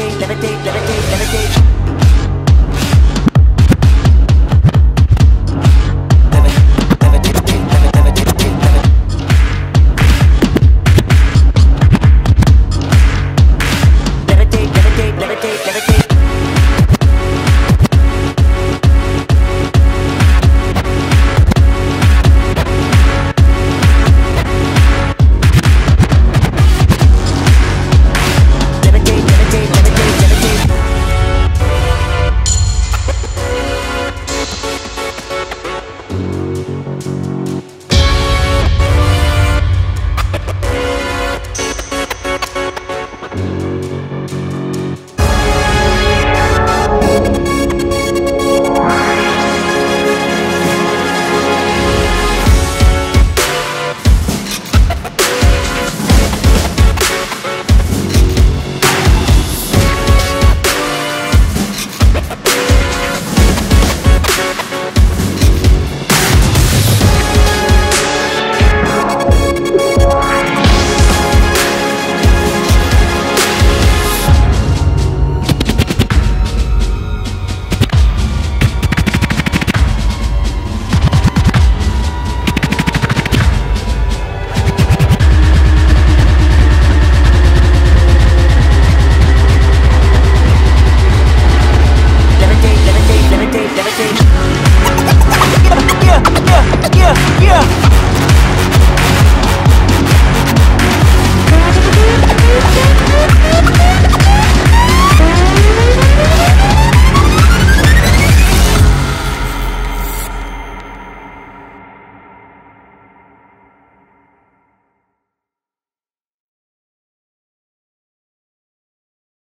levitate, levitate, levitate, levitate.